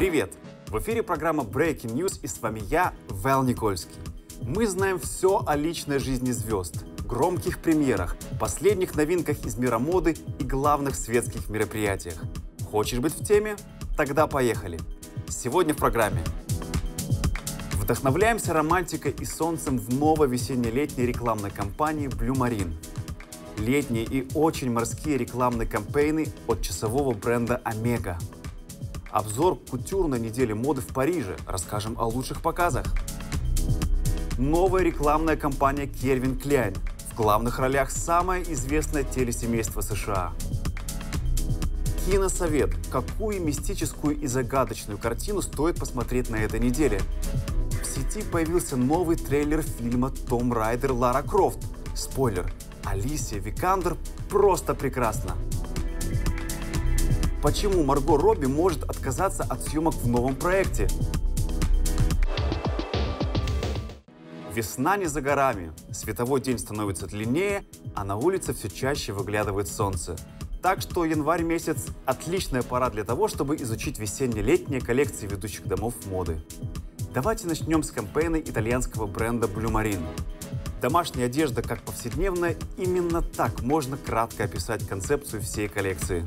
Привет! В эфире программа Breaking News и с вами я, Вэл Никольский. Мы знаем все о личной жизни звезд, громких премьерах, последних новинках из мира моды и главных светских мероприятиях. Хочешь быть в теме? Тогда поехали! Сегодня в программе Вдохновляемся романтикой и солнцем в новой весенне-летней рекламной кампании Blue Marine. Летние и очень морские рекламные кампейны от часового бренда Омега. Обзор кутюрной недели моды в Париже. Расскажем о лучших показах. Новая рекламная кампания Calvin Klein. В главных ролях самое известное телесемейство США. Киносовет. Какую мистическую и загадочную картину стоит посмотреть на этой неделе? В сети появился новый трейлер фильма «Том Райдер. Лара Крофт». Спойлер. Алисия Викандер просто прекрасна. Почему Марго Робби может отказаться от съемок в новом проекте? Весна не за горами. Световой день становится длиннее, а на улице все чаще выглядывает солнце. Так что январь месяц – отличная пора для того, чтобы изучить весенне-летние коллекции ведущих домов моды. Давайте начнем с кампейна итальянского бренда Blue Marine. Домашняя одежда как повседневная, именно так можно кратко описать концепцию всей коллекции.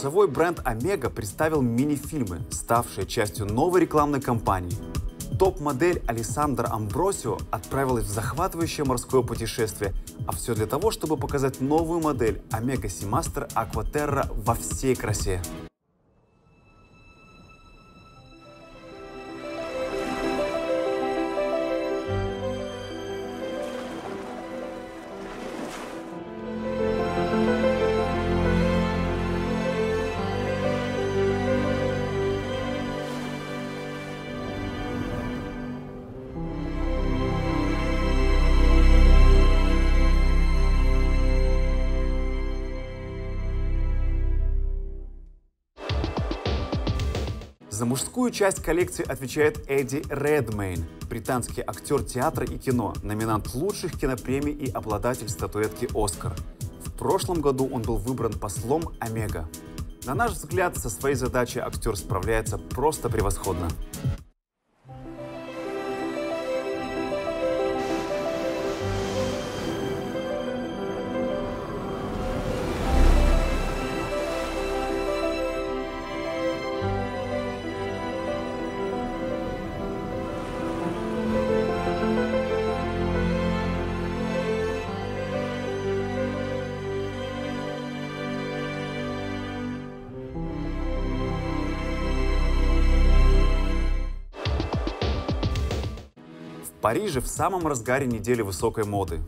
Часовой бренд Омега представил мини-фильмы, ставшие частью новой рекламной кампании. Топ-модель Александр Амбросио отправилась в захватывающее морское путешествие, а все для того, чтобы показать новую модель Омега Seamaster Aquaterra во всей красе. За мужскую часть коллекции отвечает Эдди Редмейн, британский актер театра и кино, номинант лучших кинопремий и обладатель статуэтки «Оскар». В прошлом году он был выбран послом Омега. На наш взгляд, со своей задачей актер справляется просто превосходно. Париже в самом разгаре недели высокой моды.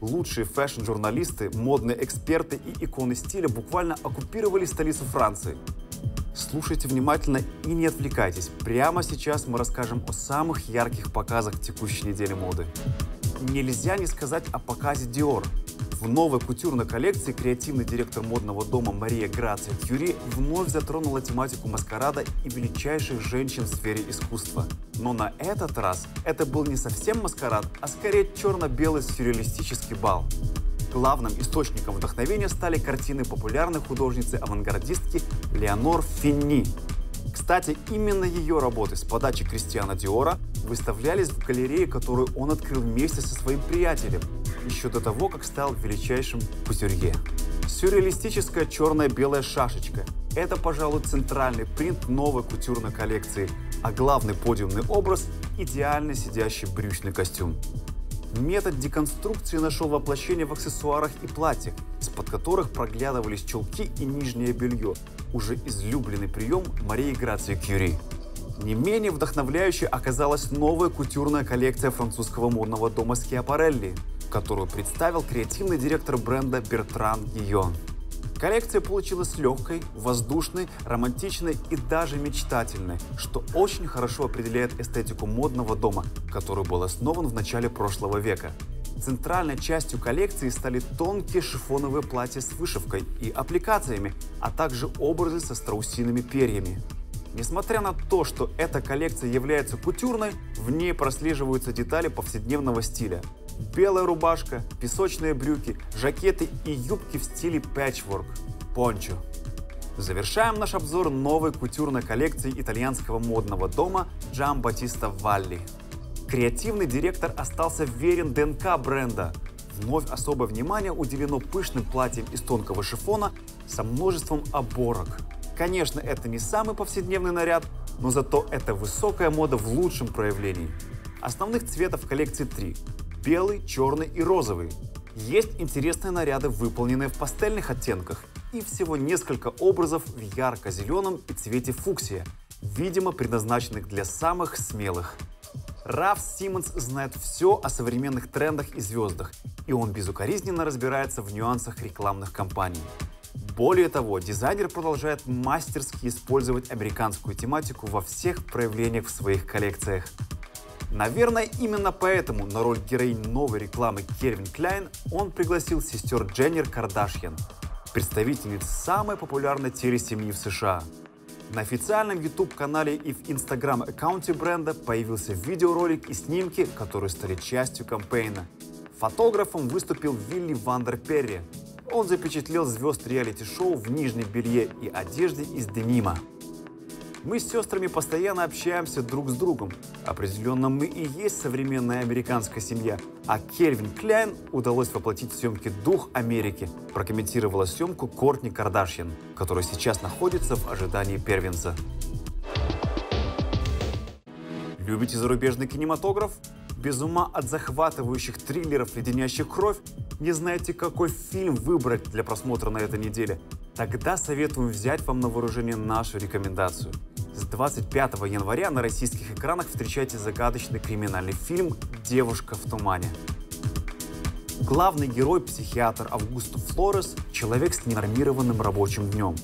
Лучшие фэшн-журналисты, модные эксперты и иконы стиля буквально оккупировали столицу Франции. Слушайте внимательно и не отвлекайтесь. Прямо сейчас мы расскажем о самых ярких показах текущей недели моды. Нельзя не сказать о показе Dior. В новой кутюрной коллекции креативный директор модного дома Мария Грация Кюри вновь затронула тематику маскарада и величайших женщин в сфере искусства. Но на этот раз это был не совсем маскарад, а скорее черно-белый сюрреалистический бал. Главным источником вдохновения стали картины популярной художницы-авангардистки Леонор Финни. Кстати, именно ее работы с подачи Кристиана Диора выставлялись в галерее, которую он открыл вместе со своим приятелем, еще до того, как стал величайшим кутюрье. Сюрреалистическая черная-белая шашечка – это, пожалуй, центральный принт новой кутюрной коллекции, а главный подиумный образ – идеально сидящий брючный костюм. Метод деконструкции нашел воплощение в аксессуарах и платьях, из-под которых проглядывались чулки и нижнее белье, уже излюбленный прием Марии Грации Кюри. Не менее вдохновляющей оказалась новая кутюрная коллекция французского модного дома Скиапарелли, которую представил креативный директор бренда Бертран Гийон. Коллекция получилась легкой, воздушной, романтичной и даже мечтательной, что очень хорошо определяет эстетику модного дома, который был основан в начале прошлого века. Центральной частью коллекции стали тонкие шифоновые платья с вышивкой и аппликациями, а также образы со страусиными перьями. Несмотря на то, что эта коллекция является кутюрной, в ней прослеживаются детали повседневного стиля. Белая рубашка, песочные брюки, жакеты и юбки в стиле пэтчворк – пончо. Завершаем наш обзор новой кутюрной коллекции итальянского модного дома Джам Батиста Валли. Креативный директор остался верен ДНК бренда. Вновь особое внимание уделено пышным платьям из тонкого шифона со множеством оборок – Конечно, это не самый повседневный наряд, но зато это высокая мода в лучшем проявлении. Основных цветов коллекции три – белый, черный и розовый. Есть интересные наряды, выполненные в пастельных оттенках, и всего несколько образов в ярко-зеленом и цвете фуксия, видимо предназначенных для самых смелых. Раф Симмонс знает все о современных трендах и звездах, и он безукоризненно разбирается в нюансах рекламных кампаний. Более того, дизайнер продолжает мастерски использовать американскую тематику во всех проявлениях в своих коллекциях. Наверное, именно поэтому на роль героинь новой рекламы Кельвин Кляйн он пригласил сестер Дженнер Кардашьян, представительниц самой популярной телесемьи в США. На официальном YouTube-канале и в Instagram-аккаунте бренда появился видеоролик и снимки, которые стали частью кампейна. Фотографом выступил Вилли Вандер Перри, он запечатлел звезд реалити-шоу в нижнем белье и одежде из денима. Мы с сестрами постоянно общаемся друг с другом. Определенно мы и есть современная американская семья. А Кельвин Кляйн удалось воплотить в съемке дух Америки, прокомментировала съемку Кортни Кардашьян, которая сейчас находится в ожидании первенца. Любите зарубежный кинематограф? Без ума от захватывающих триллеров, леденящих кровь? Не знаете, какой фильм выбрать для просмотра на этой неделе? Тогда советуем взять вам на вооружение нашу рекомендацию. С 25 января на российских экранах встречайте загадочный криминальный фильм «Девушка в тумане». Главный герой – психиатр Августо Флорес, человек с ненормированным рабочим днем.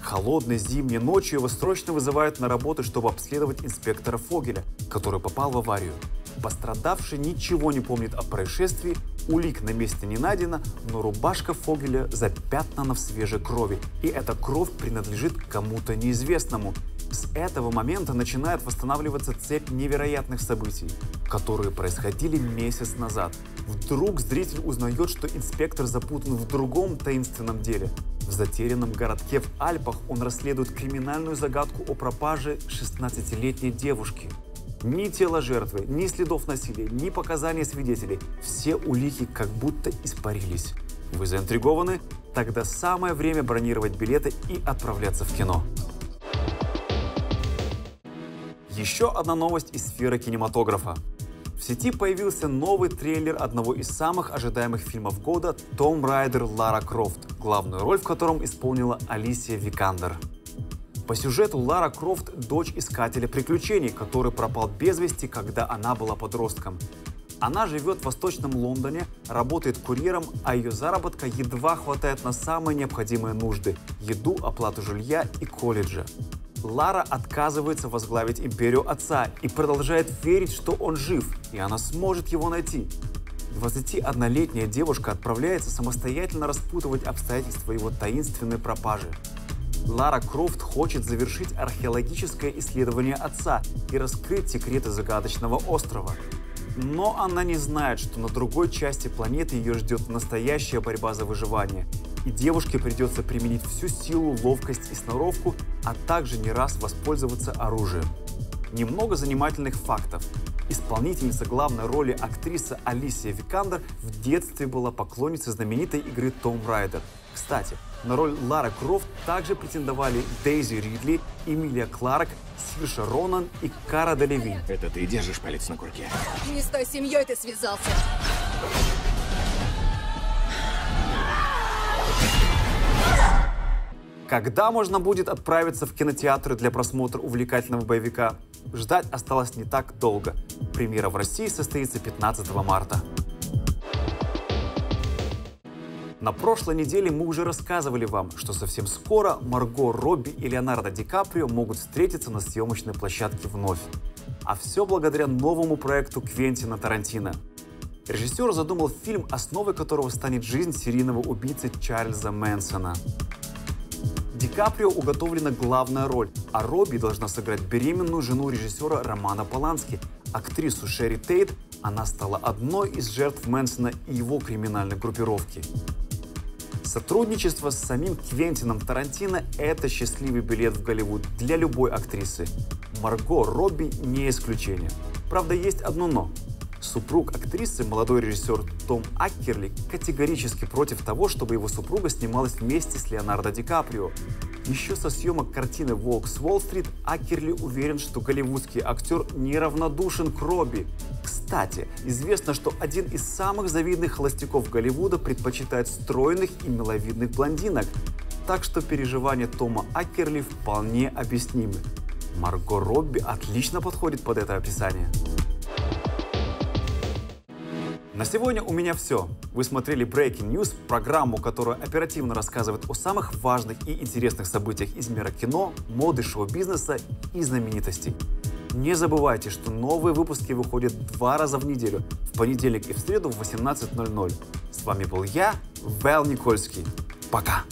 Холодной зимней ночью его срочно вызывают на работу, чтобы обследовать инспектора Фогеля, который попал в аварию. Пострадавший ничего не помнит о происшествии, улик на месте не найдено, но рубашка Фогеля запятнана в свежей крови, и эта кровь принадлежит кому-то неизвестному. С этого момента начинает восстанавливаться цепь невероятных событий, которые происходили месяц назад. Вдруг зритель узнает, что инспектор запутан в другом таинственном деле. В затерянном городке в Альпах он расследует криминальную загадку о пропаже 16-летней девушки – ни тела жертвы, ни следов насилия, ни показаний свидетелей. Все улики как будто испарились. Вы заинтригованы? Тогда самое время бронировать билеты и отправляться в кино. Еще одна новость из сферы кинематографа. В сети появился новый трейлер одного из самых ожидаемых фильмов года «Том Райдер Лара Крофт», главную роль в котором исполнила Алисия Викандер. По сюжету Лара Крофт – дочь искателя приключений, который пропал без вести, когда она была подростком. Она живет в Восточном Лондоне, работает курьером, а ее заработка едва хватает на самые необходимые нужды – еду, оплату жилья и колледжа. Лара отказывается возглавить империю отца и продолжает верить, что он жив, и она сможет его найти. 21-летняя девушка отправляется самостоятельно распутывать обстоятельства его таинственной пропажи. Лара Крофт хочет завершить археологическое исследование отца и раскрыть секреты загадочного острова. Но она не знает, что на другой части планеты ее ждет настоящая борьба за выживание, и девушке придется применить всю силу, ловкость и сноровку, а также не раз воспользоваться оружием. Немного занимательных фактов. Исполнительница главной роли актриса Алисия Викандер в детстве была поклонницей знаменитой игры Том Райдер. Кстати, на роль Лары Крофт также претендовали Дейзи Ридли, Эмилия Кларк, Сирша Ронан и Кара Делевин. Это ты держишь палец на курке? Не с той семьей ты связался. Когда можно будет отправиться в кинотеатры для просмотра увлекательного боевика? Ждать осталось не так долго. Премьера в России состоится 15 марта. На прошлой неделе мы уже рассказывали вам, что совсем скоро Марго Робби и Леонардо Ди Каприо могут встретиться на съемочной площадке вновь. А все благодаря новому проекту Квентина Тарантино. Режиссер задумал фильм, основой которого станет жизнь серийного убийцы Чарльза Мэнсона. Ди Каприо уготовлена главная роль, а Робби должна сыграть беременную жену режиссера Романа Полански, актрису Шерри Тейт. Она стала одной из жертв Мэнсона и его криминальной группировки. Сотрудничество с самим Квентином Тарантино – это счастливый билет в Голливуд для любой актрисы. Марго Робби не исключение. Правда, есть одно «но». Супруг актрисы, молодой режиссер Том Аккерли, категорически против того, чтобы его супруга снималась вместе с Леонардо Ди Каприо. Еще со съемок картины «Волк с Уолл-стрит» Аккерли уверен, что голливудский актер неравнодушен к Робби. Кстати, известно, что один из самых завидных холостяков Голливуда предпочитает стройных и миловидных блондинок. Так что переживания Тома Аккерли вполне объяснимы. Марго Робби отлично подходит под это описание. На сегодня у меня все. Вы смотрели Breaking News, программу, которая оперативно рассказывает о самых важных и интересных событиях из мира кино, моды, шоу-бизнеса и знаменитостей. Не забывайте, что новые выпуски выходят два раза в неделю, в понедельник и в среду в 18.00. С вами был я, Вэл Никольский. Пока!